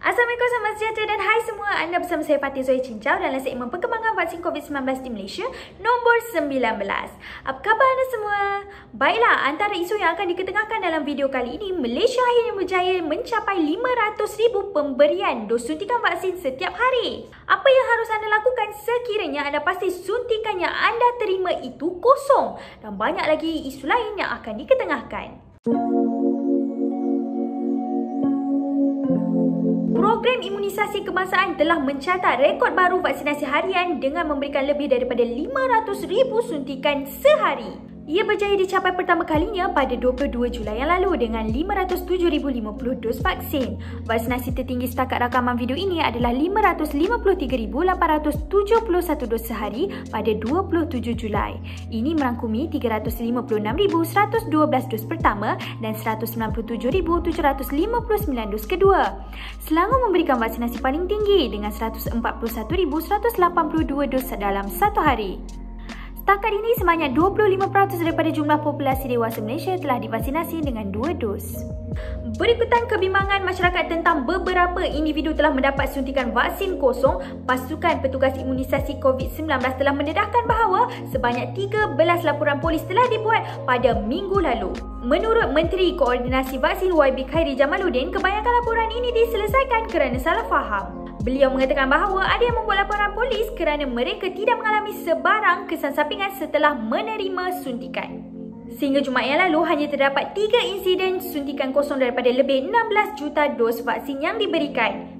Assalamualaikum, selamat sejahtera dan hai semua. Anda bersama saya Fatih Zoe Cincau dalam segmen perkembangan vaksin COVID-19 di Malaysia nombor 19. Apa khabar anda semua? Baiklah, antara isu yang akan diketengahkan dalam video kali ini, Malaysia akhirnya berjaya mencapai 500,000 pemberian dos suntikan vaksin setiap hari. Apa yang harus anda lakukan sekiranya anda pasti suntikan yang anda terima itu kosong? Dan banyak lagi isu lain yang akan diketengahkan. Program imunisasi kebangsaan telah mencatat rekod baru vaksinasi harian dengan memberikan lebih daripada 500,000 suntikan sehari. Ia berjaya dicapai pertama kalinya pada 22 Julai yang lalu dengan 507,050 dos vaksin. Vaksinasi tertinggi setakat rakaman video ini adalah 553,871 dos sehari pada 27 Julai. Ini merangkumi 356,112 dos pertama dan 197,759 dos kedua. Selangor memberikan vaksinasi paling tinggi dengan 141,182 dos dalam satu hari. Setakat ini, sebanyak 25% daripada jumlah populasi dewasa Malaysia telah divaksinasi dengan dua dos. Berikutan kebimbangan masyarakat tentang beberapa individu telah mendapat suntikan vaksin kosong, pasukan petugas imunisasi COVID-19 telah mendedahkan bahawa sebanyak 13 laporan polis telah dibuat pada minggu lalu. Menurut Menteri Koordinasi Vaksin YB Khairi Jamaluddin, kebanyakan laporan ini diselesaikan kerana salah faham. Beliau mengatakan bahawa ada yang membuat laporan polis kerana mereka tidak mengalami sebarang kesan sampingan setelah menerima suntikan. Sehingga Jumaat yang lalu hanya terdapat 3 insiden suntikan kosong daripada lebih 16 juta dos vaksin yang diberikan.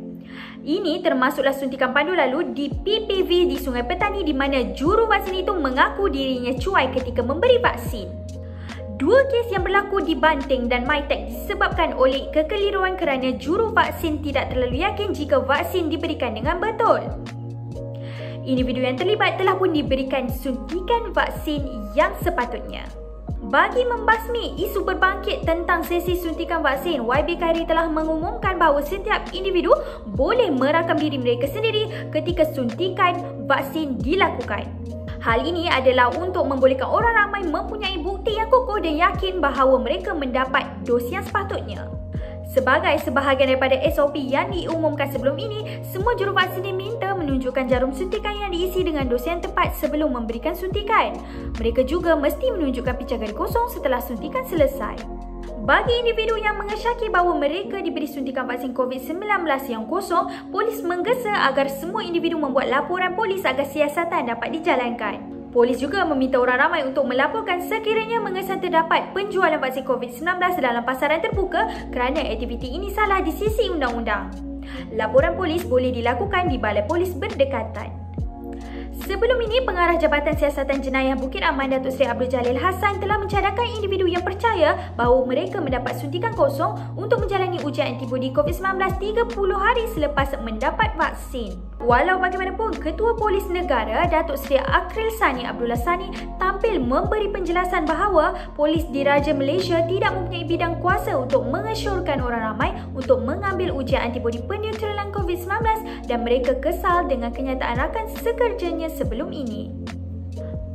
Ini termasuklah suntikan pandu lalu di PPV di Sungai Petani di mana juru vaksin itu mengaku dirinya cuai ketika memberi vaksin. Dua kes yang berlaku di Banting dan Mytek disebabkan oleh kekeliruan kerana juru vaksin tidak terlalu yakin jika vaksin diberikan dengan betul. Individu yang terlibat telah pun diberikan suntikan vaksin yang sepatutnya. Bagi membasmi isu berbangkit tentang sesi suntikan vaksin, YB Khairi telah mengumumkan bahawa setiap individu boleh merakam diri mereka sendiri ketika suntikan vaksin dilakukan. Hal ini adalah untuk membolehkan orang ramai mempunyai bukti yang kukuh dan yakin bahawa mereka mendapat dos yang sepatutnya. Sebagai sebahagian daripada SOP yang diumumkan sebelum ini, semua juruvaksin diminta menunjukkan jarum suntikan yang diisi dengan dos yang tepat sebelum memberikan suntikan. Mereka juga mesti menunjukkan pijakan kosong setelah suntikan selesai. Bagi individu yang mengesyaki bahawa mereka diberi suntikan vaksin COVID-19 yang kosong, polis menggesa agar semua individu membuat laporan polis agar siasatan dapat dijalankan. Polis juga meminta orang ramai untuk melaporkan sekiranya mengesan terdapat penjualan vaksin COVID-19 dalam pasaran terbuka kerana aktiviti ini salah di sisi undang-undang. Laporan polis boleh dilakukan di balai polis berdekatan. Sebelum ini, Pengarah Jabatan Siasatan Jenayah Bukit Aman Datuk Seri Abdul Jalil Hassan telah mencadangkan individu yang percaya bahawa mereka mendapat suntikan kosong untuk menjalani ujian antibodi COVID-19 30 hari selepas mendapat vaksin. Walau bagaimanapun, Ketua Polis Negara Datuk Seri Akril Sani Abdullah Sani tampil memberi penjelasan bahawa Polis Diraja Malaysia tidak mempunyai bidang kuasa untuk mengesyorkan orang ramai untuk mengambil ujian antibodi peneutralan COVID-19 dan mereka kesal dengan kenyataan rakan sekerjanya sebelum ini.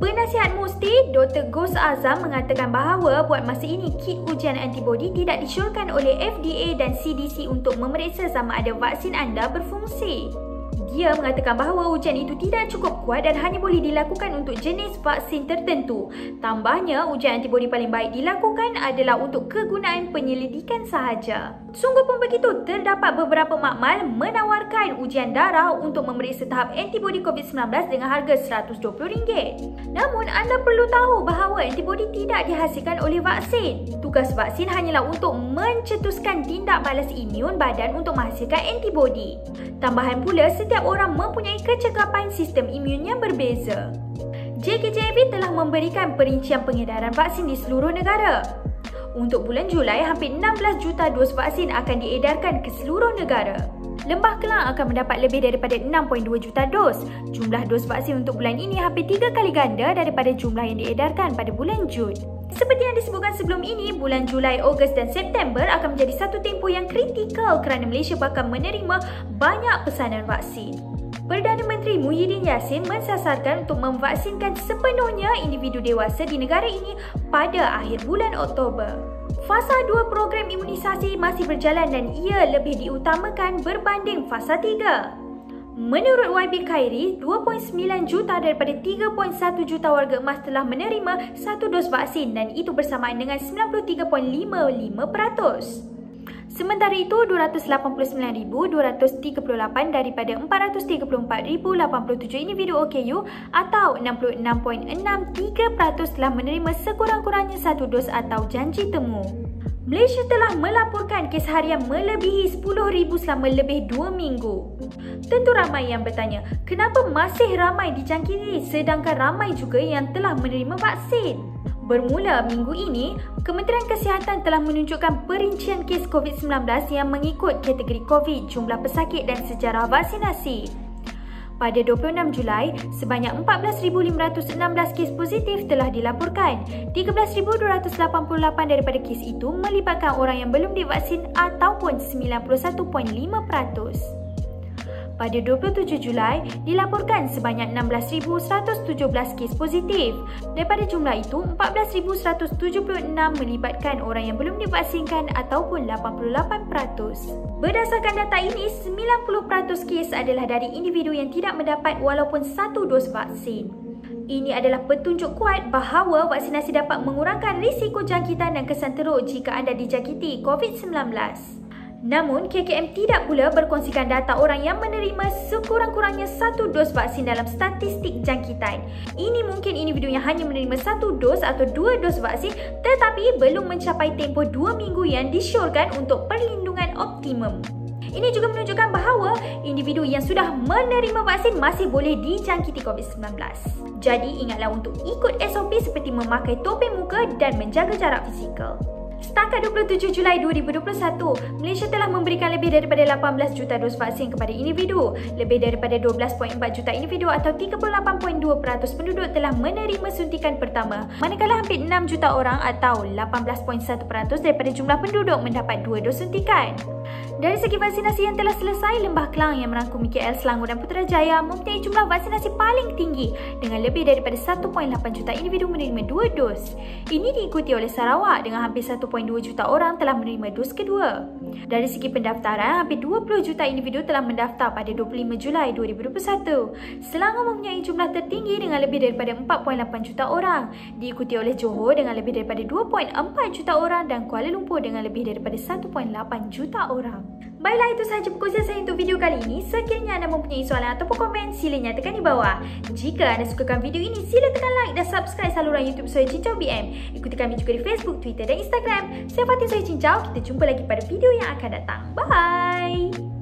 Penasihat Musti, Dr. Gus Azam mengatakan bahawa buat masa ini kit ujian antibodi tidak disyorkan oleh FDA dan CDC untuk memeriksa sama ada vaksin anda berfungsi. Dia mengatakan bahawa ujian itu tidak cukup kuat dan hanya boleh dilakukan untuk jenis vaksin tertentu. Tambahnya, ujian antibodi paling baik dilakukan adalah untuk kegunaan penyelidikan sahaja. Sungguh pun begitu, terdapat beberapa makmal menawarkan ujian darah untuk memeriksa tahap antibodi COVID-19 dengan harga RM120. Namun, anda perlu tahu bahawa antibodi tidak dihasilkan oleh vaksin. Tugas vaksin hanyalah untuk mencetuskan tindak balas imun badan untuk menghasilkan antibodi. Tambahan pula, setiap orang mempunyai kecekapan sistem imun yang berbeza. JKJV telah memberikan perincian pengedaran vaksin di seluruh negara. Untuk bulan Julai, hampir 16 juta dos vaksin akan diedarkan ke seluruh negara. Lembah Kelang akan mendapat lebih daripada 6.2 juta dos. Jumlah dos vaksin untuk bulan ini hampir 3 kali ganda daripada jumlah yang diedarkan pada bulan Jun. Seperti yang disebutkan sebelum ini, bulan Julai, Ogos dan September akan menjadi satu tempoh yang kritikal kerana Malaysia bakal menerima banyak pesanan vaksin. Perdana Menteri Muhyiddin Yassin mensasarkan untuk memvaksinkan sepenuhnya individu dewasa di negara ini pada akhir bulan Oktober. Fasa 2 program imunisasi masih berjalan dan ia lebih diutamakan berbanding fasa 3. Menurut YB Khairi, 2.9 juta daripada 3.1 juta warga emas telah menerima satu dos vaksin dan itu bersamaan dengan 93.55%. Sementara itu, 289,238 daripada 434,087 individu OKU atau 66.63% telah menerima sekurang-kurangnya satu dos atau janji temu. Malaysia telah melaporkan kes harian melebihi 10,000 selama lebih 2 minggu. Tentu ramai yang bertanya, kenapa masih ramai dijangkiti sedangkan ramai juga yang telah menerima vaksin? Bermula minggu ini, Kementerian Kesihatan telah menunjukkan perincian kes COVID-19 yang mengikut kategori COVID, jumlah pesakit dan sejarah vaksinasi. Pada 26 Julai, sebanyak 14,516 kes positif telah dilaporkan. 13,288 daripada kes itu melibatkan orang yang belum divaksin ataupun 91.5%. Pada 27 Julai, dilaporkan sebanyak 16,117 kes positif. Daripada jumlah itu, 14,176 melibatkan orang yang belum divaksinkan ataupun 88%. Berdasarkan data ini, 90% kes adalah dari individu yang tidak mendapat walaupun satu dos vaksin. Ini adalah petunjuk kuat bahawa vaksinasi dapat mengurangkan risiko jangkitan dan kesan teruk jika anda dijangkiti COVID-19. Namun, KKM tidak pula berkongsikan data orang yang menerima sekurang-kurangnya satu dos vaksin dalam statistik jangkitan. Ini mungkin individu yang hanya menerima satu dos atau dua dos vaksin tetapi belum mencapai tempoh dua minggu yang disyorkan untuk perlindungan optimum. Ini juga menunjukkan bahawa individu yang sudah menerima vaksin masih boleh dijangkiti COVID-19. Jadi, ingatlah untuk ikut SOP seperti memakai topeng muka dan menjaga jarak fizikal. Setakat 27 Julai 2021, Malaysia telah memberikan lebih daripada 18 juta dos vaksin kepada individu. Lebih daripada 12.4 juta individu atau 38.2% penduduk telah menerima suntikan pertama. Manakala hampir 6 juta orang atau 18.1% daripada jumlah penduduk mendapat dua dos suntikan. Dari segi vaksinasi yang telah selesai, Lembah Kelang yang merangkumi KL, Selangor dan Putrajaya mempunyai jumlah vaksinasi paling tinggi dengan lebih daripada 1.8 juta individu menerima dua dos. Ini diikuti oleh Sarawak dengan hampir 1.2 juta orang telah menerima dos kedua. Dari segi pendaftaran, hampir 20 juta individu telah mendaftar pada 25 Julai 2021. Selangor mempunyai jumlah tertinggi dengan lebih daripada 4.8 juta orang, diikuti oleh Johor dengan lebih daripada 2.4 juta orang dan Kuala Lumpur dengan lebih daripada 1.8 juta orang. Baiklah itu sahaja perkongsian saya untuk video kali ini. Sekiranya anda mempunyai soalan ataupun komen, sila nyatakan di bawah. Jika anda sukakan video ini, sila tekan like dan subscribe saluran YouTube saya Cincau BM. Ikuti kami juga di Facebook, Twitter dan Instagram. Saya Fatin Saya Cincau. Kita jumpa lagi pada video yang akan datang. Bye!